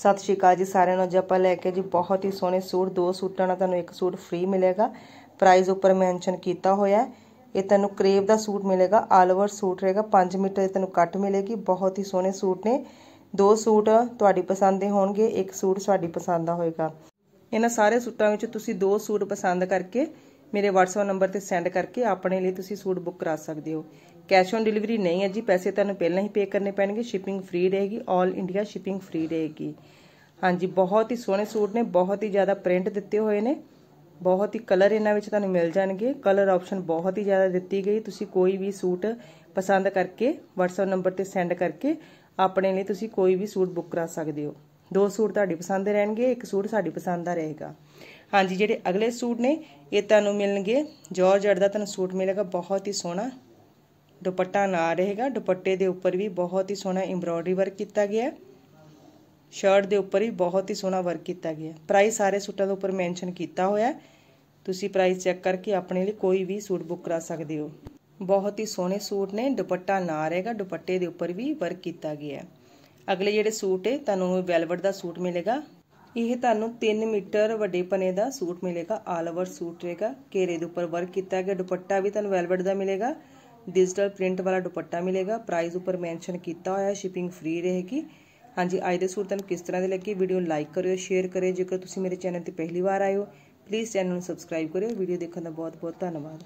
ਸਤਿ ਸ਼੍ਰੀ ਅਕਾਲ ਜੀ ਸਾਰਿਆਂ ਨੂੰ। ਅੱਜ ਆਪਾਂ ਲੈ ਕੇ ਜੀ ਬਹੁਤ ਹੀ ਸੋਹਣੇ ਸੂਟ, ਦੋ ਸੂਟਾਂ ਨਾਲ ਤੁਹਾਨੂੰ ਇੱਕ ਸੂਟ ਫ੍ਰੀ ਮਿਲੇਗਾ। ਪ੍ਰਾਈਸ ਉੱਪਰ ਮੈਂਸ਼ਨ ਕੀਤਾ ਹੋਇਆ ਇਹ ਤੁਹਾਨੂੰ ਕਰੇਵ ਦਾ ਸੂਟ ਮਿਲੇਗਾ ਆਲ ਓਵਰ ਸੂਟ ਰਹੇਗਾ। 5 ਮੀਟਰ ਦੀ ਤੁਹਾਨੂੰ ਕੱਟ ਮਿਲੇਗੀ। ਬਹੁਤ ਹੀ ਸੋਹਣੇ ਸੂਟ ਨੇ। ਦੋ ਸੂਟ ਤੁਹਾਡੀ ਪਸੰਦ ਦੇ ਹੋਣਗੇ, ਇੱਕ ਸੂਟ ਸਾਡੀ ਪਸੰਦ ਦਾ ਹੋਏਗਾ। ਇਹਨਾਂ ਸਾਰੇ ਸੂਟਾਂ ਵਿੱਚ ਤੁਸੀਂ ਦੋ ਸੂਟ ਪਸੰਦ ਕਰਕੇ ਮੇਰੇ WhatsApp ਨੰਬਰ ਤੇ ਸੈਂਡ ਕਰਕੇ ਆਪਣੇ ਲਈ ਤੁਸੀਂ ਸੂਟ ਬੁੱਕ ਕਰਾ ਸਕਦੇ ਹੋ। ਕੈਸ਼ ਔਨ ਡਿਲੀਵਰੀ ਨਹੀਂ ਹੈ ਜੀ, ਪੈਸੇ ਤੁਹਾਨੂੰ ਪਹਿਲਾਂ ਹੀ ਪੇ ਕਰਨੇ ਪੈਣਗੇ ਸ਼ਿਪਿੰਗ ਫ੍ਰੀ ਰਹੇਗੀ 올 ਇੰਡੀਆ ਸ਼ਿਪਿੰਗ ਫ੍ਰੀ ਰਹੇਗੀ। ਹਾਂਜੀ, ਬਹੁਤ ਹੀ ਸੋਹਣੇ ਸੂਟ ਨੇ, ਬਹੁਤ ਹੀ ਜ਼ਿਆਦਾ ਪ੍ਰਿੰਟ ਦਿੱਤੇ ਹੋਏ ਨੇ, ਬਹੁਤ ਹੀ ਕਲਰ ਇਹਨਾਂ ਵਿੱਚ ਤੁਹਾਨੂੰ ਮਿਲ ਜਾਣਗੇ। ਕਲਰ ਆਪਸ਼ਨ ਬਹੁਤ ਹੀ ਜ਼ਿਆਦਾ ਦਿੱਤੀ ਗਈ, ਤੁਸੀਂ ਕੋਈ ਵੀ ਸੂਟ ਪਸੰਦ ਕਰਕੇ WhatsApp ਨੰਬਰ ਤੇ ਸੈਂਡ ਕਰਕੇ ਆਪਣੇ ਲਈ ਤੁਸੀਂ ਕੋਈ ਵੀ ਸੂਟ ਬੁੱਕ ਕਰਾ ਸਕਦੇ ਹੋ। ਦੋ ਸੂਟ ਤੁਹਾਡੀ ਪਸੰਦ ਦੇ ਰਹਿਣਗੇ, ਇੱਕ ਸੂਟ ਸਾਡੀ ਪਸੰਦ ਦਾ ਰਹੇਗਾ। ਹਾਂਜੀ, ਜਿਹੜੇ ਅਗਲੇ ਸੂਟ ਨੇ, ਇਹ ਤੁਹਾਨੂੰ ਮਿਲਣਗੇ। ਜਾਰਜਟ ਦਾ ਤੁਹਾਨੂੰ ਸੂਟ ਮਿਲੇਗਾ, ਬਹੁਤ ਹੀ ਸੋਹਣਾ ਦੁਪੱਟਾ ਨਾ ਰਹੇਗਾ। ਦੁਪੱਟੇ ਦੇ ਉੱਪਰ ਵੀ ਬਹੁਤ ਹੀ ਸੋਹਣਾ ਐਮਬ੍ਰੋਇਡਰੀ ਵਰਕ ਕੀਤਾ ਗਿਆ ਸ਼ਰਟ ਦੇ ਉੱਪਰ ਵੀ ਬਹੁਤ ਹੀ ਸੋਹਣਾ ਵਰਕ ਕੀਤਾ ਗਿਆ ਪ੍ਰਾਈਸ ਸਾਰੇ ਸੂਟਾਂ ਦੇ ਉੱਪਰ ਮੈਂਸ਼ਨ ਕੀਤਾ ਹੋਇਆ ਤੁਸੀਂ ਪ੍ਰਾਈਸ ਚੈੱਕ ਕਰਕੇ ਆਪਣੇ ਲਈ ਕੋਈ ਵੀ ਸੂਟ ਬੁੱਕ ਕਰਾ ਸਕਦੇ ਹੋ। ਬਹੁਤ ਹੀ ਸੋਹਣੇ ਸੂਟ ਨੇ, ਦੁਪੱਟਾ ਨਾ ਰਹੇਗਾ। ਦੁਪੱਟੇ ਦੇ ਉੱਪਰ ਵੀ ਵਰਕ ਕੀਤਾ ਗਿਆ ਅਗਲੇ ਜਿਹੜੇ ਸੂਟ ਹੈ, ਤੁਹਾਨੂੰ ਵੈਲਵਟ ਦਾ ਸੂਟ ਮਿਲੇਗਾ। ਇਹ ਤੁਹਾਨੂੰ 3 ਮੀਟਰ ਵੱਡੇ ਪਨੇ ਦਾ ਸੂਟ ਮਿਲੇਗਾ ਆਲ ਓਵਰ ਸੂਟ ਰਹੇਗਾ। ਘੇਰੇ ਦੇ ਉੱਪਰ ਵਰਕ ਕੀਤਾ ਗਿਆ ਦੁਪੱਟਾ ਵੀ ਤੁਹਾਨੂੰ ਵੈਲਵਟ ਦਾ ਮਿਲੇਗਾ। ਡਿਜੀਟਲ ਪ੍ਰਿੰਟ ਵਾਲਾ ਦੁਪੱਟਾ ਮਿਲੇਗਾ। ਪ੍ਰਾਈਸ ਉੱਪਰ ਮੈਂਸ਼ਨ ਕੀਤਾ ਹੋਇਆ ਸ਼ਿਪਿੰਗ ਫ੍ਰੀ ਰਹੇਗੀ। ਹਾਂਜੀ, ਅੱਜ ਦੇ ਸੂਟ ਤੁਹਾਨੂੰ ਕਿਸ ਤਰ੍ਹਾਂ ਦੇ ਲੱਗੇ? ਵੀਡੀਓ ਲਾਈਕ ਕਰਿਓ ਸ਼ੇਅਰ ਕਰਿਓ। ਜੇਕਰ ਤੁਸੀਂ ਮੇਰੇ ਚੈਨਲ ਤੇ ਪਹਿਲੀ ਵਾਰ ਆਏ ਹੋ ਪਲੀਜ਼ ਚੈਨਲ ਨੂੰ ਸਬਸਕ੍ਰਾਈਬ ਕਰਿਓ। ਵੀਡੀਓ ਦੇਖਣ ਦਾ ਬਹੁਤ ਬਹੁਤ ਧੰਨਵਾਦ।